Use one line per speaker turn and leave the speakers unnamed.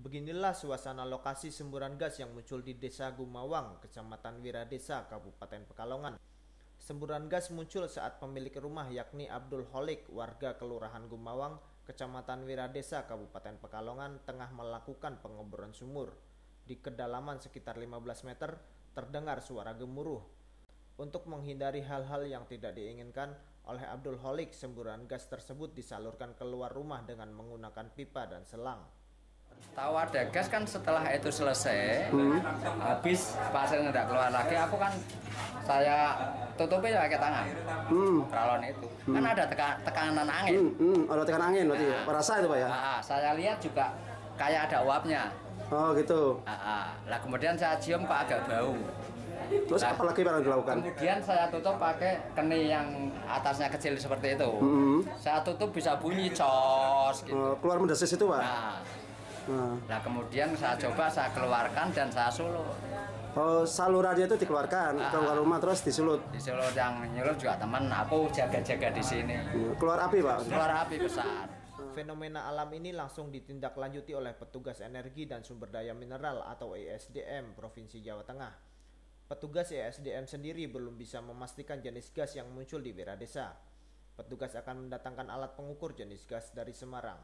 Beginilah suasana lokasi semburan gas yang muncul di Desa Gumawang, Kecamatan Wiradesa, Kabupaten Pekalongan. Semburan gas muncul saat pemilik rumah yakni Abdul Holik, warga Kelurahan Gumawang, Kecamatan Wiradesa, Kabupaten Pekalongan, tengah melakukan pengeboran sumur. Di kedalaman sekitar 15 meter, terdengar suara gemuruh. Untuk menghindari hal-hal yang tidak diinginkan, oleh Abdul Holik, semburan gas tersebut disalurkan keluar rumah dengan menggunakan pipa dan selang.
Tahu ada gas kan setelah itu selesai, habis pasir tidak keluar lagi, aku kan saya tutupi pakai tangan.
Hmm.
Peralon itu kan ada teka- tekanan angin.
Hmm, hmm. Ada tekanan angin berarti ya.
Nah.
Rasa itu Pak ya.
Ah, saya lihat juga kayak ada uapnya.
Oh gitu.
Ah, ah. Lah kemudian saya cium kok agak bau.
Terus
Nah.
apa lagi Pak yang dilakukan?
Kemudian saya tutup pakai keni yang atasnya kecil seperti itu.
Hmm.
Saya tutup bisa bunyi cos gitu.
Oh, keluar mendesis itu Pak.
Nah,
Nah.
nah kemudian saya coba saya keluarkan dan saya sulut.
Oh salurannya itu dikeluarkan
Ah.
keluar rumah terus disulut.
Di Solo yang nyulut juga teman, aku jaga-jaga di sini.
Keluar api Pak.
Keluar api besar.
Fenomena alam ini langsung ditindaklanjuti oleh petugas energi dan sumber daya mineral atau ESDM Provinsi Jawa Tengah. Petugas ESDM sendiri belum bisa memastikan jenis gas yang muncul di Wiradesa. Petugas akan mendatangkan alat pengukur jenis gas dari Semarang.